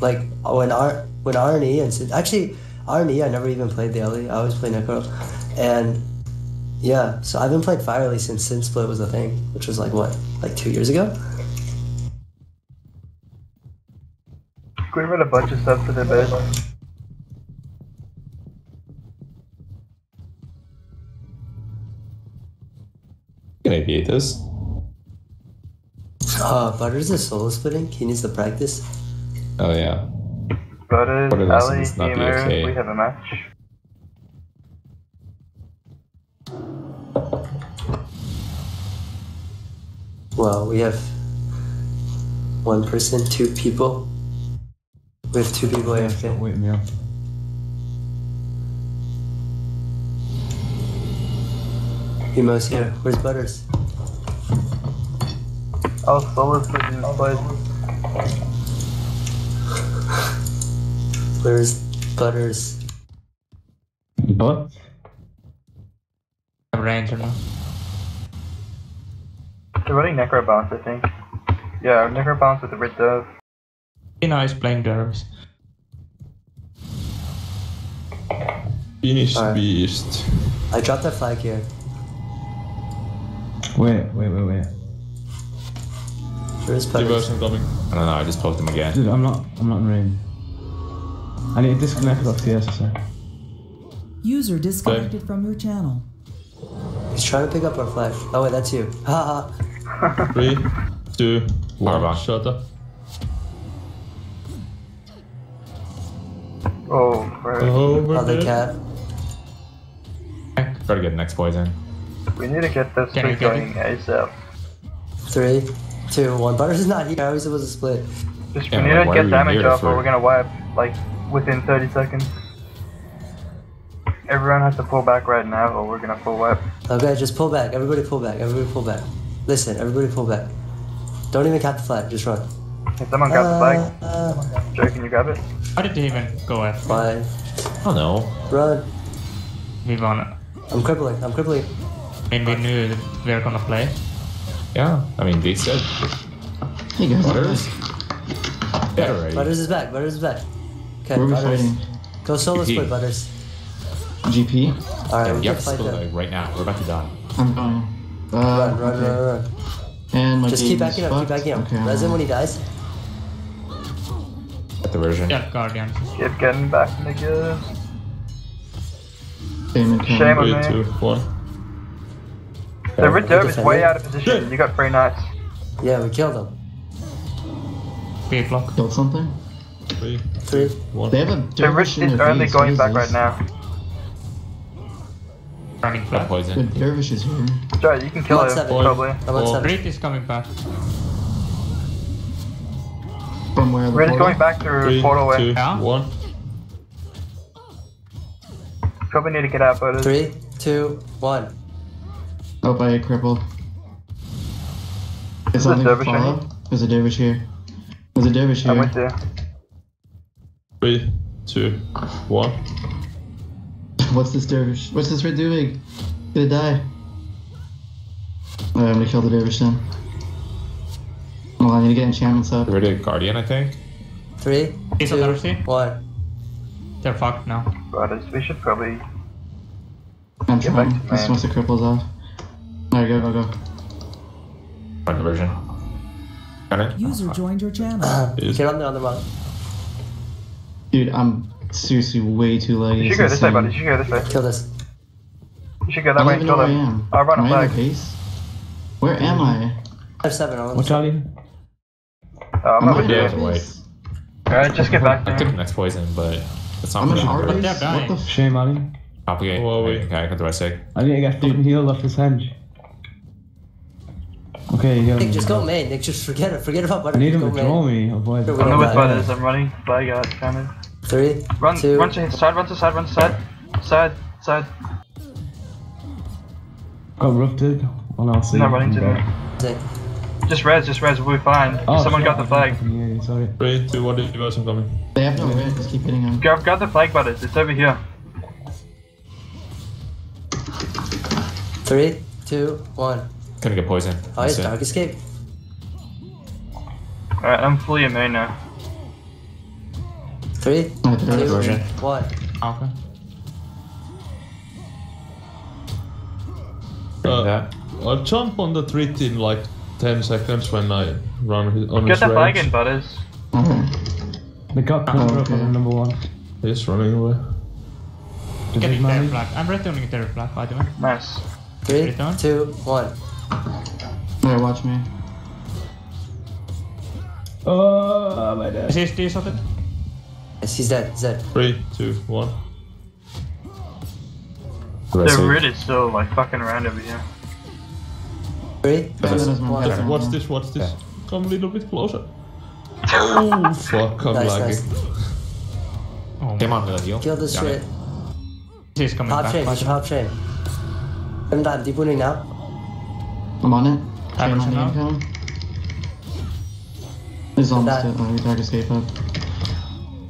Like when R when R and E and Sin- actually R and E I never even played the Ele. I always play Necro, and yeah. So I've been playing Fire Ele since Sin Split was a thing, which was like what, like two years ago. We read a bunch of stuff for the bed. Can I beat this? Uh, Butters is solo splitting. He needs to practice. Oh yeah. Butters, Butter Ali, lessons not be Gamer, okay. we have a match. Well, we have one person, two people. We have two people AFK. Wait me up. Emo's here. Where's Butters? Oh, solo splitting this place. Where's Butters? What? have range or not. They're running Necro Bounce, I think. Yeah, Necro Bounce with the Red Dove. Tina is playing Dervish. Finish Alright. beast. I dropped that flag here. Wait, wait, wait, wait. Where's Butters? Diversion coming. I don't know, I just poked him again. Dude, I'm not, I'm not in range. I need to disconnect off the SSI. User disconnected from your channel. He's trying to pick up our flash. Oh wait, that's you. Haha. Three, two, one. Powerbomb. Shut up. Oh, right. Over oh, Other there. cat. Gotta get next poison. We need to get this Can I split get going ASAP. Three, two, one. Butters is not here. I are we supposed to split? Just Yeah, we need like, to get damage here off or we're gonna wipe, like, within 30 seconds. Everyone has to pull back right now or we're gonna full wipe. Okay, just pull back. Everybody pull back. Everybody pull back. Listen, everybody pull back. Don't even cap the flag. Just run. Hey, someone grab the flag. Uh, Joe, can you grab it? How did they even go F? fine. Oh no. Run. We won. I'm crippling. I'm crippling. I mean, we knew that we were gonna play. Yeah, I mean, they said Hey guys, butters. Yeah, right. Butters is back. Butters is back. Okay, where are we Butters. fighting? Go solo GP. split, Butters. GP? Alright, Yeah, we we can to fight split right now. We're about to die. I'm going. Uh, Run, run, okay. run, run. And my Just keep backing up. Keep backing up. Okay, I'm Resin when he dies. At the version. Yeah, Guardian. Keep getting back, niggas. Damon coming. Shame on Three, me. two, one. The Red Dove is way out of position. You got three knights. Yeah, we killed him. Speed block. Killed something? Three, Three. They have a The Rich dervish in is their only going What is back right now. Running Got flat. The poison. dervish is here. Joe, you can kill I'm him, probably. I'm on Oh. seven. Reed is coming back. From where? The Red is going back through Three, portal way. two, Yeah. one. Probably need to get out, but Three, two, one. Oh, by a cripple. Is Is something it to dervish follow? There's a dervish here. There's a dervish I'm here. with you. Three, two, one. What's this dervish? What's this red doing? Gonna die. Alright, I'm gonna kill the dervish then. Hold on, I need to get enchantments up. We're guardian, I think. Three, He's two, on Darcy. one. They're fucked now. Brothers, we should probably. I'm Get trying. back to This man. once the cripple's off. There you go, go, go. Run the version. Got it. User joined your channel. Is- Get on the on the run. Dude, I'm seriously way too laggy. You should go this way, buddy. You should go this way. Kill this. You should go I that don't way even know kill where I them. am. I'll run am I in flag. the base? Where am I? I have seven. I'm on What Charlie? Uh, I'm Am not I with in you. the Yeah, Alright, just get back I took me. next poison, but it's not I'm for in our sure. But base? they're What the f- Shame, Ali. Propagate. Oh, wait. Okay, I got the right sick. I need to get fucking healed off this henge. Okay, heal Nick, just go main. Nick, just forget it. Forget about I need him to draw me, otherwise. Sure, we I'm don't with die. brothers. I'm running flag out, kind of. Three, Run, two. run to side, run to side, run to side. Side, side. Got ruptured. Oh no, see. Not running to me. Just res, just res, we'll be fine. Oh, Someone shit, got the flag. Yeah, sorry. Three, two, one. Diversion coming. They have no red, just keep hitting them. Grab, grab the flag, brothers. It's over here. Three, two, one. Gonna get poison. Oh, he's That's dark escape. Alright, I'm fully immune now. Three, My third version. one. Okay. Uh, Yeah. I'll jump on the treat in like 10 seconds when I run his, mm-hmm. ah, on Get his that flag range. in, Butters. Okay. They got cover up okay. on number one. He's running away. Did they Getting their manage? flag. I'm returning their flag, by the way. Nice. Three, Return. two, one. Alright, watch me. Oh, my Is dad. he desotted? Yes, he's dead. He's dead. Three, two, one. Do I The save? rid is still like fucking around over here. Three, That two, is my one. Watch this, watch this. Come a little bit closer. Oh, fuck, I'm Nice, lagging. nice. Oh, Came on with a heal. Kill this Got shit. it. He's coming Pop back. chain. by It's the a pop chain. I'm done. Deep wounding now. I'm on it. Train Average on the now. incoming. This is almost That- it. Oh, we dark escape up.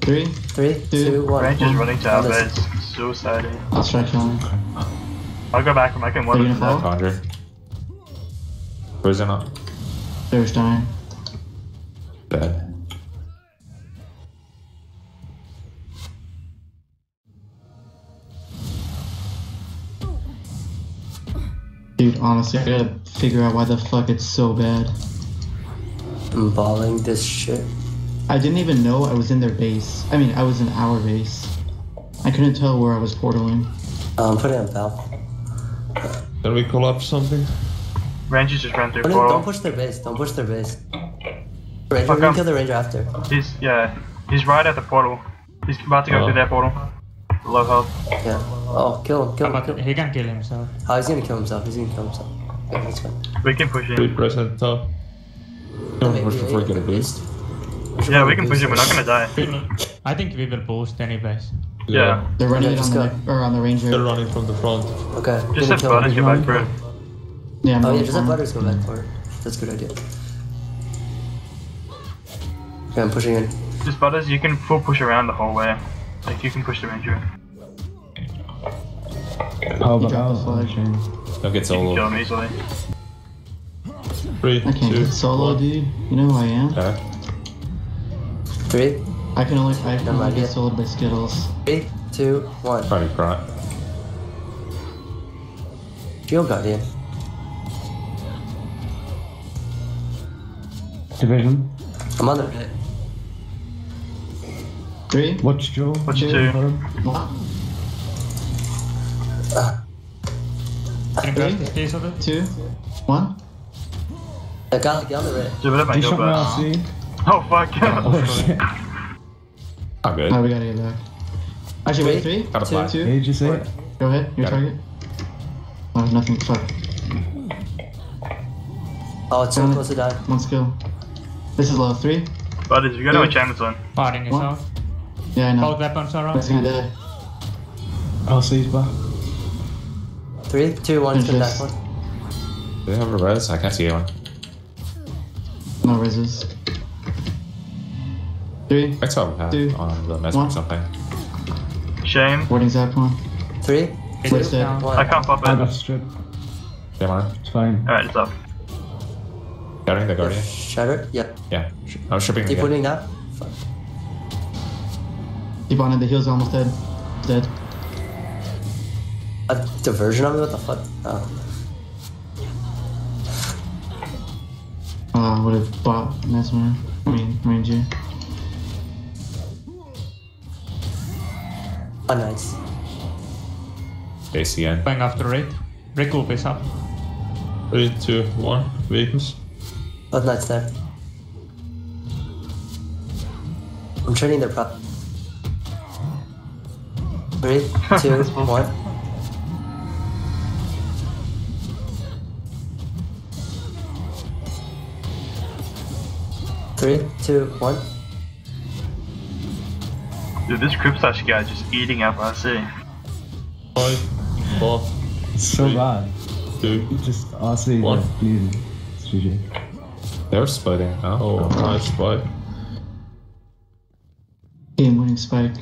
Three. Three, two, one. Range is running to our On this. base. Suicide. I'll strike killing. I'll go back and I can Are one you of them. fall? Conjure. Poison up. There's dying. Dead. Dude, honestly, I gotta figure out why the fuck it's so bad. I'm balling this shit. I didn't even know I was in their base. I mean, I was in our base. I couldn't tell where I was portaling. Um, oh, I'm putting on Val. Can we collapse something? Rangers just ran through Don't, don't push their base. Don't push their base. Ranger, Fuck we can him. kill the ranger after. He's yeah. He's right at the portal. He's about to go Oh. through that portal. Low health. Yeah. Oh, kill him. Kill him. Kill him. he can kill himself. Oh, he's gonna kill himself. He's gonna kill himself. Yeah, that's fine. We can push Three him. present uh, top. Don't Maybe push before you eight. get a boost. should Yeah, we can push him. We're not gonna die. I think we will boost anyways. Yeah. They're running Okay, it on the, go. or on the They're running from the front. Okay. Just gonna let kill Butters him. get back through. Yeah, I'm Oh yeah, just let for Butters go back for it. That's a good idea. Okay, I'm pushing in. Just Butters, you can full push around the whole way. Like you can push the ranger. How about dropped the oh, flag. shame. Don't get You can kill solo. him easily. Three, I can't two, get solo, one. dude. You know who I am? Okay. Three, I can only I can Never only get sold by Skittles. three, two, one. Probably cry. Shield Guardian. Division. I'm on the pit. Three. What's Joe. What's Joe, two. Herb. One, Can you guys desotted? two. One. I got get on the red. Dude, let my He go shot me back. RC. Oh fuck. Oh shit. Not good. Oh, we gotta get back. Actually, wait. Three, Three. Got a Two. flag. Two. Did you say Four. it? Go ahead. Your Got it. target. Oh, nothing. Fuck. Oh, it's so Got close to die. One skill. This is low. Three. Butters, you got no Two. enchantments on. Guarding What? yourself. Yeah, I know. Both weapons are That's up. gonna die. Oh, RC's back. Three, two, one. Spin Finish that one. Do they have a res? I can't see anyone. No resist. Three. I saw a Two. on the mess One. or something. Shame. What is that one. Three, It's two, Wasted. down. one. I can't pop it. I it. got strip. Come on. It's fine. Alright, it's up. Guarding the guardian. Shatter. Yep. Yeah. sh- I'm shipping Deep again. wounding now. Fuck. Keep on it. The heal's almost dead. Dead. A diversion on me? What the fuck? Oh. Uh, would have bought Mesmer. I mean, Ranger. Oh, nice. Base again. Going after Rick. Rick will be up. Three, two, one. Vehicles. Both knights there. I'm trading their prop. Three, two, one. Three, two, one. Dude, this Cryptash guy is just eating up RC. Five, four, It's so Three. bad. two. It's just RC. One. like, bleeding. It's GG. They're splitting. Oh. Oh, nice spy. Game winning spike.